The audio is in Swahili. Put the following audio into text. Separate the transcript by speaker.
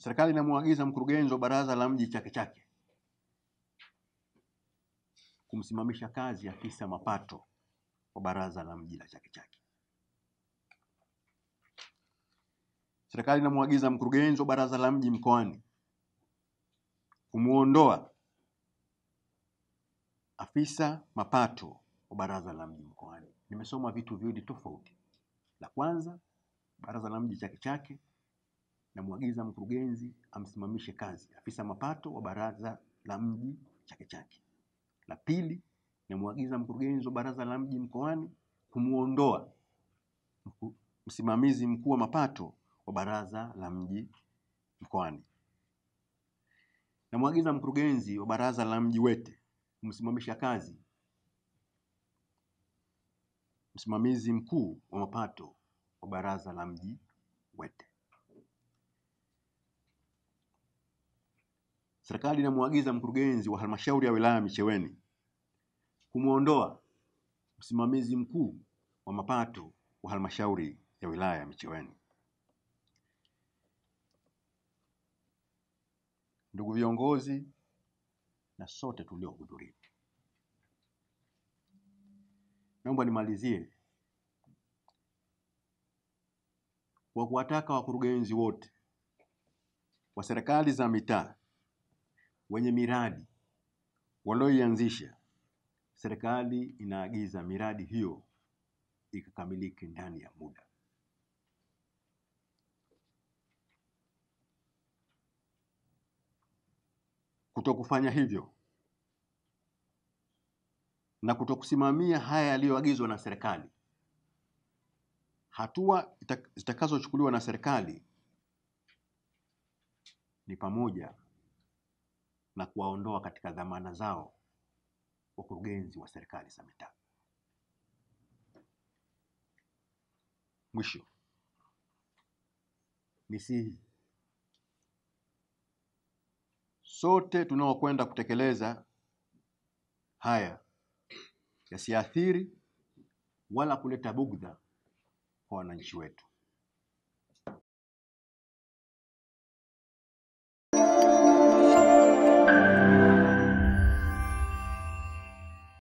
Speaker 1: Serikali inamwagiza mkurugenzi wa baraza la mji Chake Chake kumsimamisha kazi afisa mapato wa baraza la mji la Chake Chake. Serikali inamwagiza mkurugenzi wa baraza la mji mkoani kumwondoa afisa mapato wa baraza la mji mkoani. Nimesoma vitu viwili tofauti. La kwanza, baraza la mji Chake Chake namwagiza mkurugenzi amsimamishe kazi afisa mapato wa baraza la mji Chake Chake. La pili, namwagiza mkurugenzi wa baraza la mji mkoani kumwondoa msimamizi mkuu wa mapato wa baraza la mji mkoani. Namwagiza mkurugenzi wa baraza la mji Wete kumsimamisha kazi msimamizi mkuu wa mapato wa baraza la mji Wete. Serikali inamwagiza mkurugenzi wa halmashauri ya wilaya Micheweni kumwondoa msimamizi mkuu wa mapato wa halmashauri ya wilaya ya Micheweni. Ndugu viongozi na sote tuliohudhuria, naomba nimalizie kwa kuwataka wakurugenzi wote wa serikali za mitaa wenye miradi walioianzisha, serikali inaagiza miradi hiyo ikakamilike ndani ya muda. Kutokufanya hivyo na kutokusimamia haya yaliyoagizwa na serikali, hatua zitakazochukuliwa na serikali ni pamoja na kuwaondoa katika dhamana zao wakurugenzi wa serikali za mitaa. Mwisho, nisihi sote tunaokwenda kutekeleza haya yasiathiri wala kuleta bugdha kwa wananchi wetu.